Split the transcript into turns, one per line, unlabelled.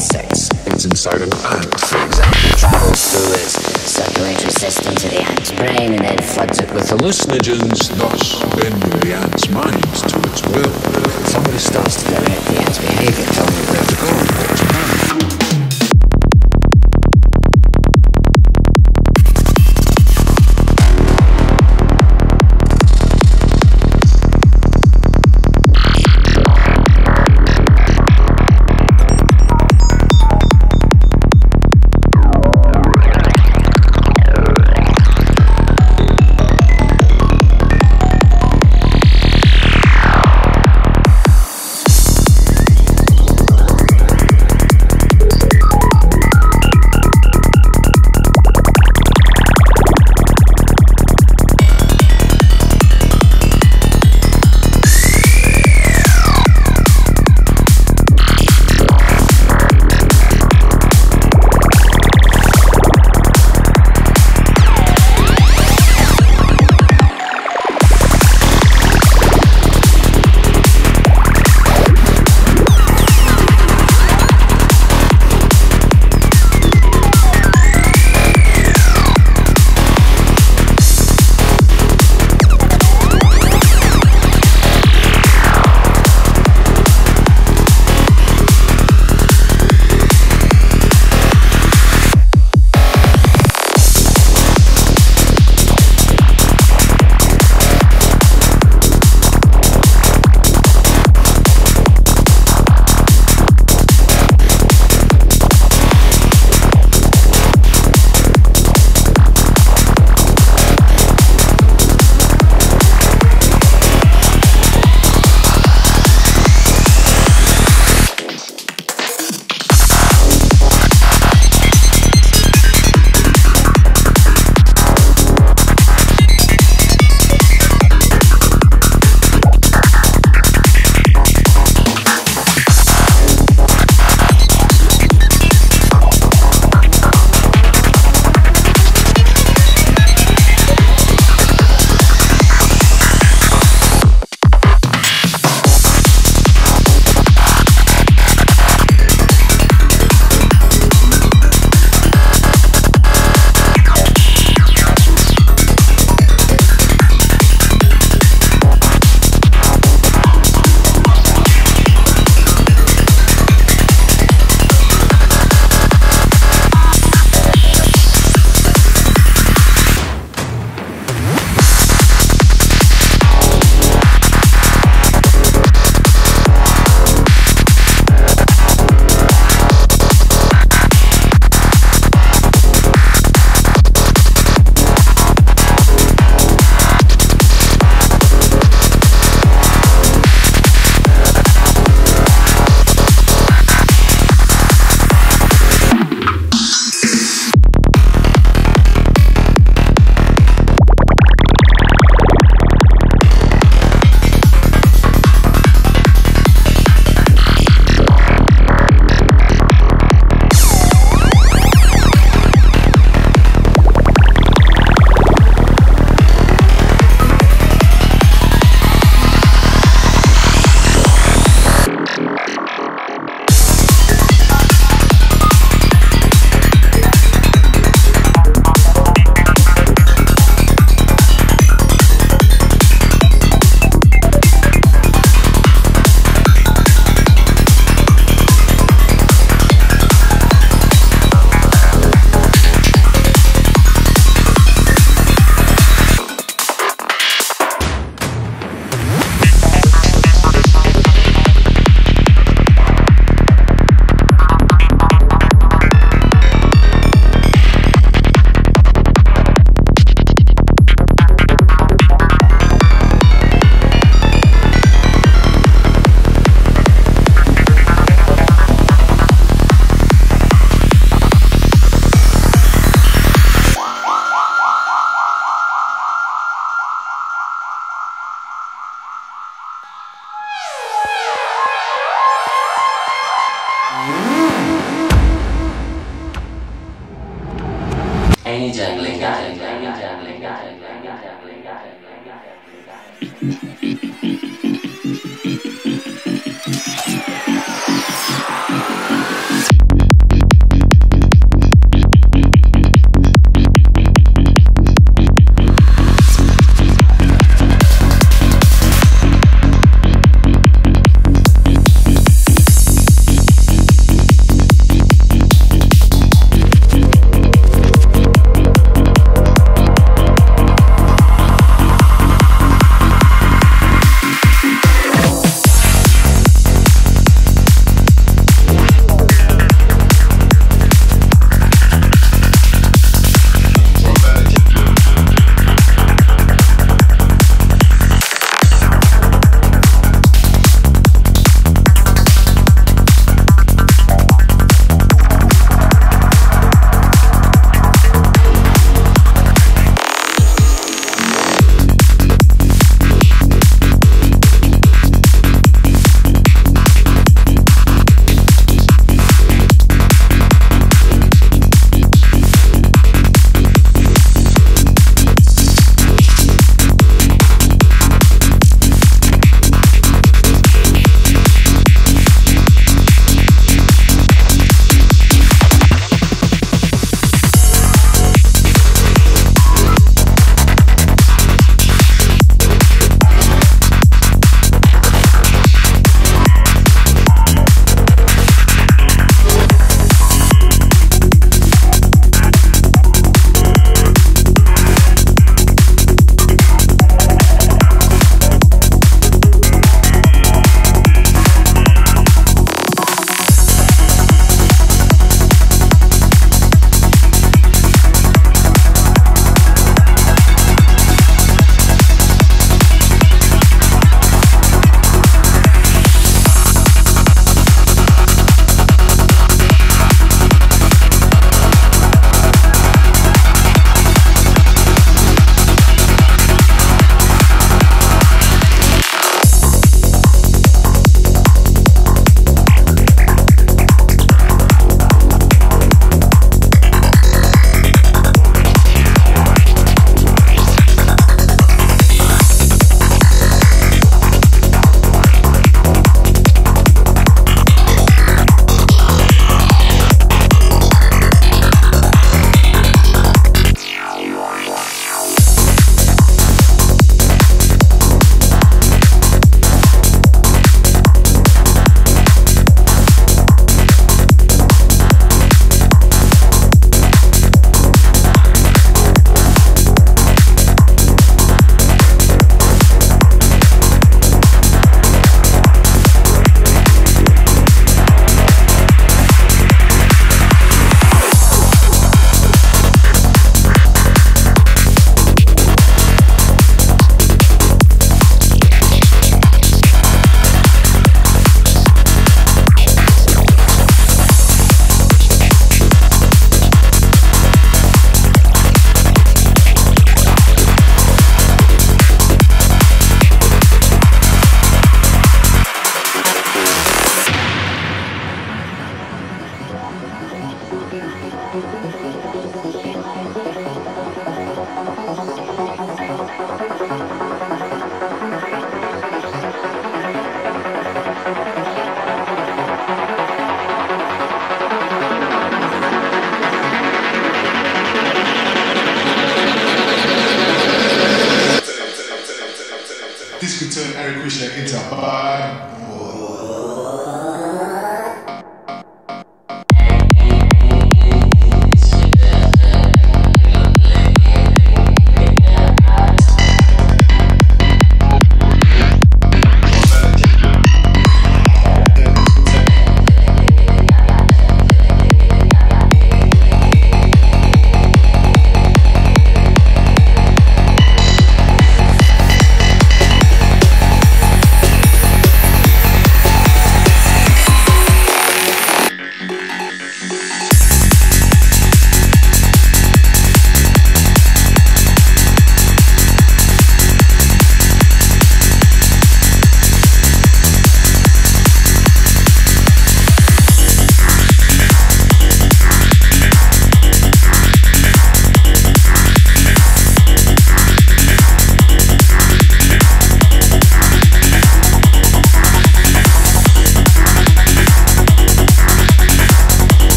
insects.
It's inside an ant, for example.
Travels through its circulatory system to the ant's brain and then floods it
with hallucinogens, thus bending the ant's mind to its will. Somebody starts
to direct the ant's behavior, tell it where to go. Oh,